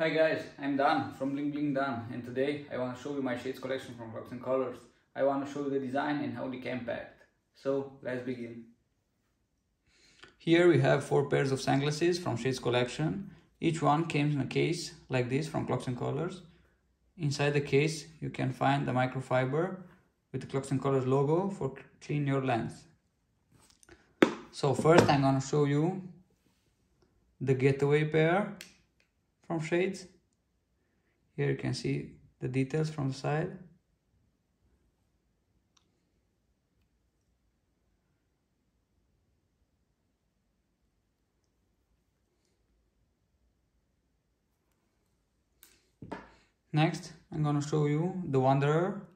Hi guys, I'm Dan from Bling Bling Dan and today I want to show you my shades collection from Clocks and Colours. I want to show you the design and how they came packed. So let's begin. Here we have four pairs of sunglasses from Shades collection. Each one came in a case like this from Clocks and Colours. Inside the case you can find the microfiber with the Clocks and Colours logo for clean your lens. So first I'm gonna show you the getaway pair from shades. Here you can see the details from the side. Next, I'm gonna show you the Wanderer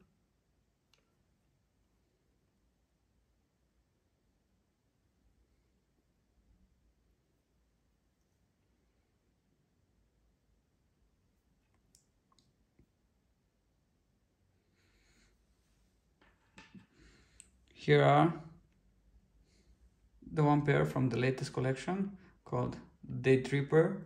Here are the one pair from the latest collection called Day Tripper.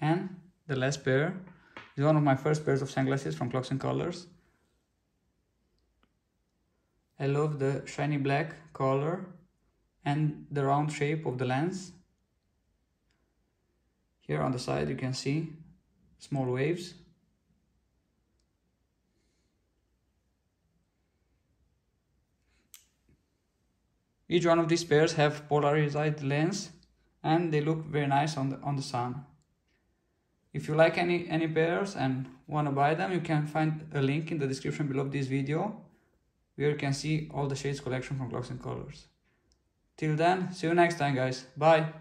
And the last pair is one of my first pairs of sunglasses from Clocks and Colours. I love the shiny black color and the round shape of the lens. Here on the side you can see small waves. Each one of these pairs have polarized lens and they look very nice on the, on the sun. If you like any, any pairs and want to buy them, you can find a link in the description below this video where you can see all the shades collection from Clocks and Colours. Till then, see you next time guys. Bye.